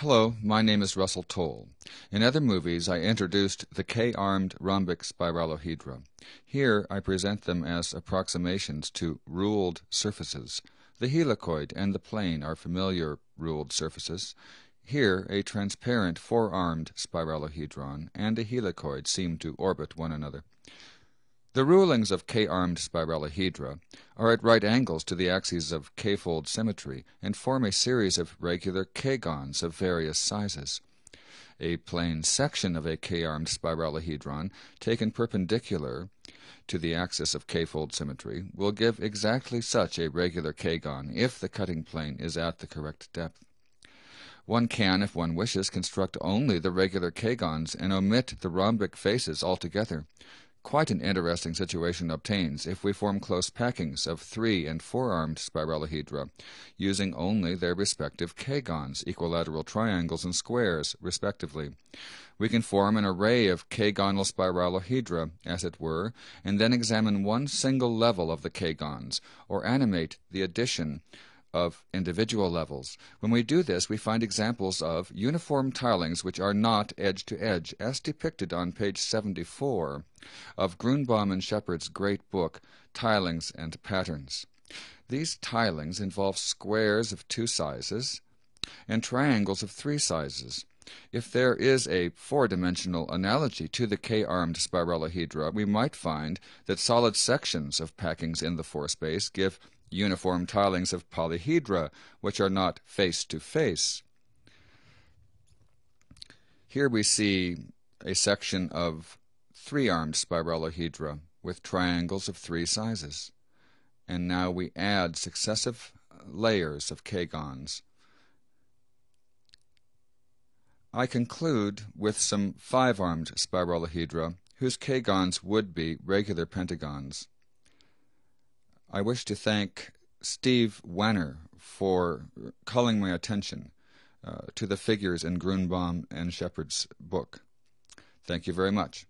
Hello, my name is Russell Towle. In other movies, I introduced the K-armed rhombic spirallohedra. Here, I present them as approximations to ruled surfaces. The helicoid and the plane are familiar ruled surfaces. Here, a transparent four-armed spirallohedron and a helicoid seem to orbit one another. The rulings of K-armed spirallohedra are at right angles to the axes of K-fold symmetry and form a series of regular K-gons of various sizes. A plane section of a K-armed spirallohedron taken perpendicular to the axis of K-fold symmetry will give exactly such a regular K-gon if the cutting plane is at the correct depth. One can, if one wishes, construct only the regular K-gons and omit the rhombic faces altogether. Quite an interesting situation obtains if we form close packings of three and four-armed spirallohedra, using only their respective k-gons, equilateral triangles and squares, respectively. We can form an array of k-gonal spirallohedra, as it were, and then examine one single level of the k-gons, or animate the addition of individual levels. When we do this, we find examples of uniform tilings which are not edge to edge, as depicted on page 74 of Grunbaum and Shepherd's great book, Tilings and Patterns. These tilings involve squares of two sizes and triangles of three sizes. If there is a four-dimensional analogy to the K-armed spirallohedra, we might find that solid sections of packings in the four space give uniform tilings of polyhedra, which are not face to face. Here we see a section of three armed spirallohedra with triangles of three sizes. And now we add successive layers of k-gons. I conclude with some five armed spirallohedra whose k-gons would be regular pentagons. I wish to thank Steve Wanner for calling my attention uh, to the figures in Grunbaum and Shepherd's book. Thank you very much.